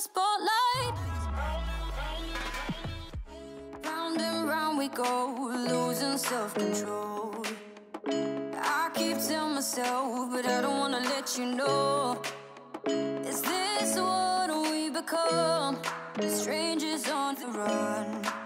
spotlight. Round and round we go, losing self control. I keep telling myself, but I don't wanna let you know. Is this what we become? Strangers on the run.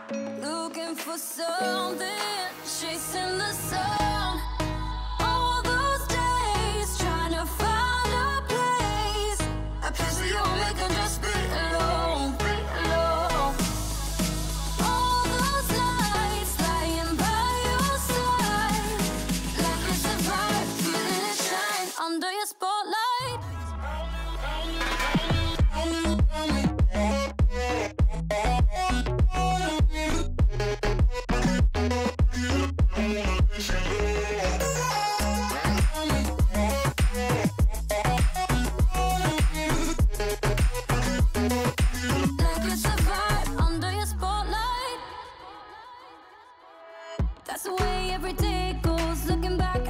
That's the way every day goes looking back